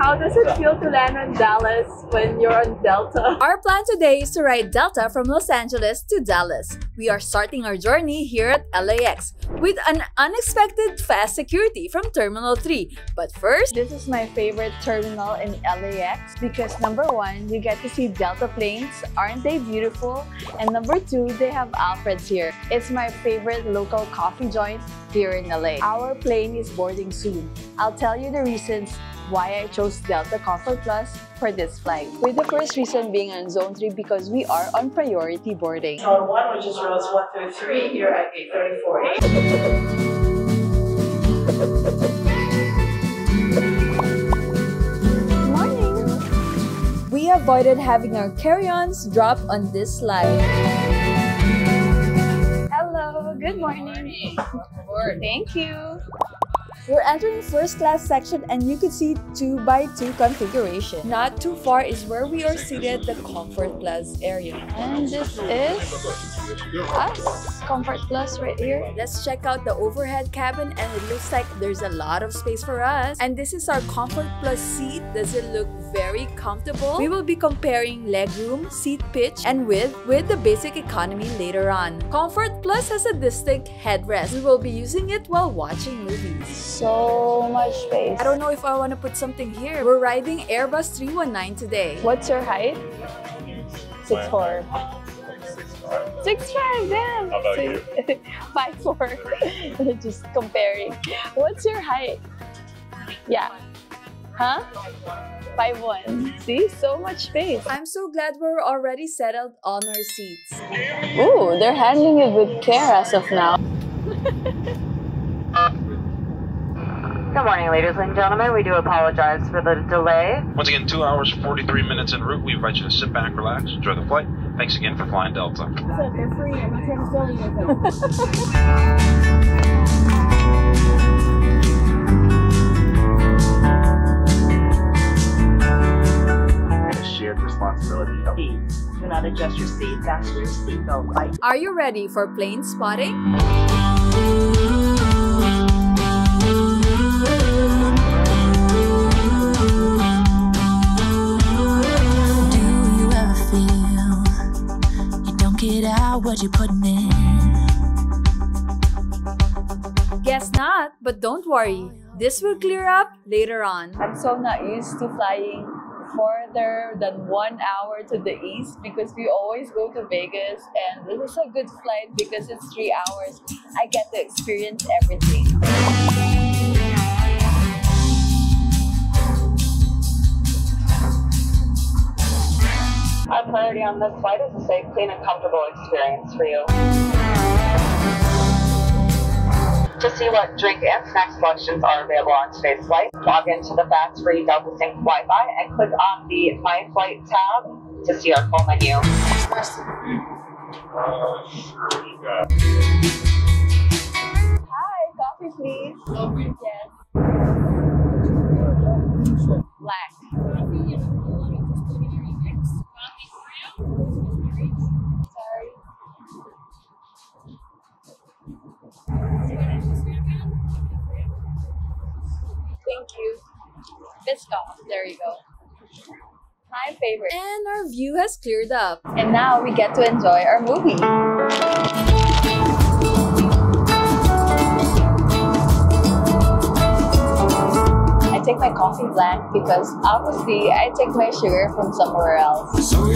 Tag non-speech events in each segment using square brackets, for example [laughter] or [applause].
how does it feel to land on Dallas when you're on Delta? [laughs] Our plan today is to ride Delta from Los Angeles to Dallas. We are starting our journey here at LAX with an unexpected fast security from Terminal 3. But first, This is my favorite terminal in LAX because number one, you get to see Delta planes. Aren't they beautiful? And number two, they have Alfred's here. It's my favorite local coffee joint here in LA. Our plane is boarding soon. I'll tell you the reasons why I chose Delta Comfort Plus for this flight. With the first reason being on Zone 3 because we are on priority boarding. Zone 1, which is rows 1 through 3, you're at gate 34A. Morning! we avoided having our carry-ons drop on this slide. Hello, good morning. Thank you. We're entering first class section and you could see 2 by 2 configuration. Not too far is where we are seated, the Comfort Plus area. And this is us, Comfort Plus right here. Let's check out the overhead cabin and it looks like there's a lot of space for us. And this is our Comfort Plus seat. Does it look very comfortable? We will be comparing legroom, seat pitch, and width with the basic economy later on. Comfort Plus has a distinct headrest. We will be using it while watching movies. So much space. I don't know if I want to put something here. We're riding Airbus 319 today. What's your height? Six four. Six five, damn. How about you? [laughs] Five four. [laughs] Just comparing. What's your height? Yeah. Huh? Five one. See, so much space. I'm so glad we're already settled on our seats. Ooh, they're handling it with care as of now. [laughs] Good morning, ladies and gentlemen. We do apologize for the delay. Once again, two hours, 43 minutes en route. We invite you to sit back, relax, enjoy the flight. Thanks again for flying Delta. a shared responsibility. Please do not adjust your seat, fasten your seatbelt. Are you ready for plane spotting? Get out what you're putting in? Guess not, but don't worry. This will clear up later on. I'm so not used to flying further than one hour to the east because we always go to Vegas and this is a good flight because it's three hours. I get to experience everything. Our priority on this flight is a safe, clean, and comfortable experience for you. To see what drink and snack selections are available on today's flight, log into the fast free Delta Sync Wi Fi and click on the My Flight tab to see our full menu. Hi, coffee please. Yes. Black. Sorry. Thank you. Biscoff. There you go. My favorite. And our view has cleared up. And now we get to enjoy our movie. I take my coffee black because obviously I take my sugar from somewhere else. So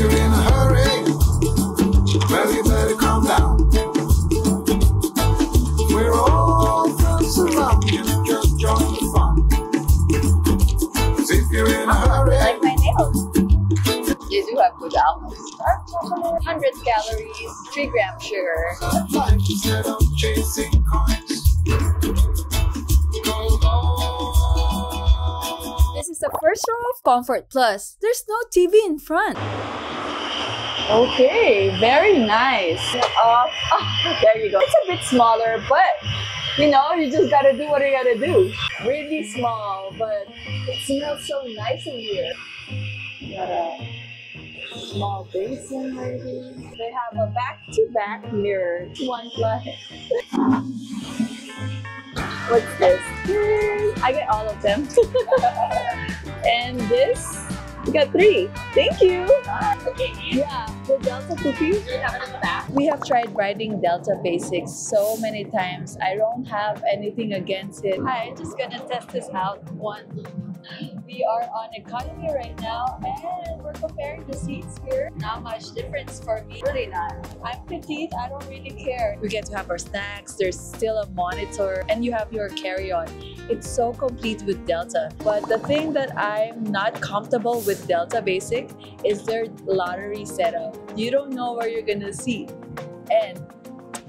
100 calories, 3 gram sugar. life instead of chasing coins. Go on. This is the first row of Comfort Plus. There's no TV in front. Okay, very nice. Uh, ah, there you go. It's a bit smaller, but you know, you just gotta do what you gotta do. Really small, but it smells so nice in here. Got a small basin right here. They have a back-to-back mirror. One plus. What's this? I get all of them. [laughs] and this, we got three. Thank you. Yeah, the Delta cookie. We have tried riding Delta Basics so many times. I don't have anything against it. Hi, I'm just gonna test this out. One. We are on economy right now and we're comparing the seats here. Not much difference for me. Really not. I'm petite, I don't really care. We get to have our snacks, there's still a monitor, and you have your carry-on. It's so complete with Delta. But the thing that I'm not comfortable with Delta Basic is their lottery setup. You don't know where you're gonna see. And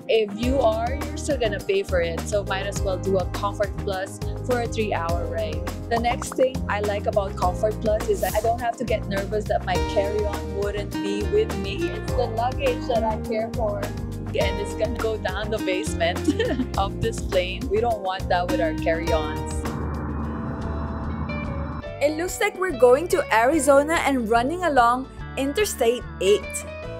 if you are, you're still gonna pay for it. So might as well do a Comfort Plus for a three hour ride. The next thing I like about Comfort Plus is that I don't have to get nervous that my carry-on wouldn't be with me. It's the luggage that I care for. And it's gonna go down the basement [laughs] of this plane. We don't want that with our carry-ons. It looks like we're going to Arizona and running along Interstate 8.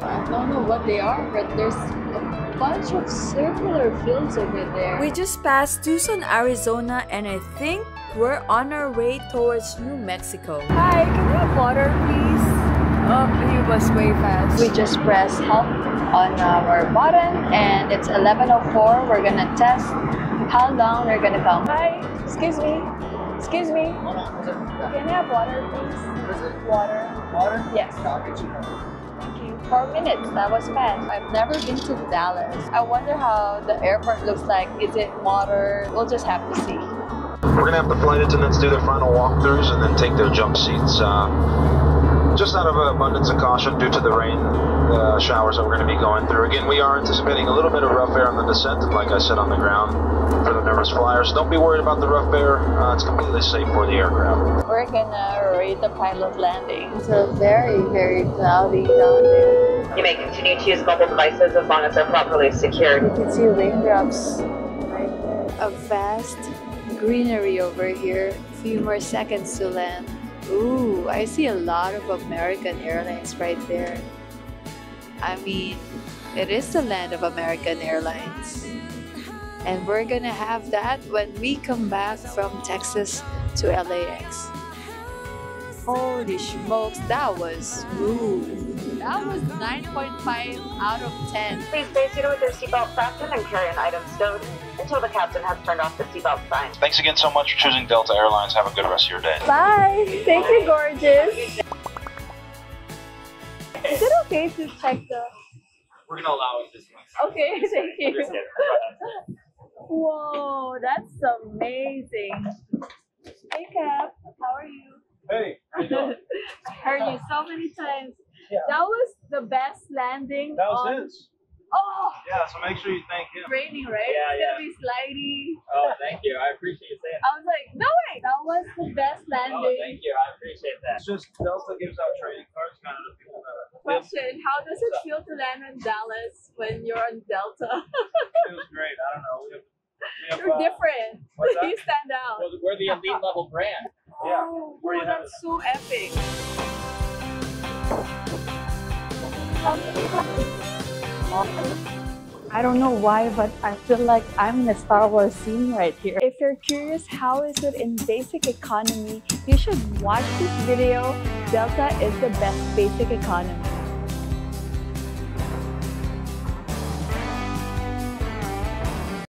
I don't know what they are, but there's a bunch of circular fields over there. We just passed Tucson, Arizona, and I think we're on our way towards New Mexico. Hi, can I have water, please? Oh, he was way fast. We just press help on our button and it's 11.04. We're gonna test how long we're gonna come. Hi, excuse me. Excuse me. Can I have water, please? Water. Water? Yes. Thank you. Four minutes. That was fast. I've never been to Dallas. I wonder how the airport looks like. Is it modern? We'll just have to see. We're gonna have the flight attendants do their final walkthroughs and then take their jump seats. Uh, just out of abundance of caution due to the rain uh, showers that we're going to be going through. Again, we are anticipating a little bit of rough air on the descent, and like I said on the ground, for the nervous flyers, don't be worried about the rough air. Uh, it's completely safe for the aircraft. We're gonna rate the pilot landing. It's a very, very cloudy down there. You may continue to use mobile devices as long as they're properly secured. You can see raindrops right there. A vast greenery over here. A few more seconds to land. Ooh, I see a lot of American Airlines right there. I mean, it is the land of American Airlines. And we're gonna have that when we come back from Texas to LAX. Holy smokes, that was smooth. That was 9.5 out of 10. Please stay seated with your seatbelt fastened and carry-on items stowed until the captain has turned off the seatbelt sign. Thanks again so much for choosing Delta Airlines. Have a good rest of your day. Bye! Thank you, gorgeous. Is it okay to check the... We're gonna allow it this one. Okay, [laughs] thank you. Whoa, that's amazing. Hey, Cap, how are you? Hey, [laughs] I heard you so many times. Yeah. That was the best landing. that was on... his. Oh, Yeah, so make sure you thank him. raining, right? Yeah, it's gonna be slidey. Oh, thank you. I appreciate you saying That. I was like, no way, that was the best that. Oh, landing. thank you. I appreciate that. It's just Delta gives out trading cards kind of to people that Question: How does it feel to land in Dallas when you're on Delta? [laughs] feels great. I don't know. We have, we have, You're uh, different. what's that? [laughs] you stand out. We're, we're the elite level brand. Yeah. Oh, Where you have that's so epic. I don't know why, but I feel like I'm in a Star Wars scene right here. If you're curious how is it in basic economy, you should watch this video. Delta is the best basic economy.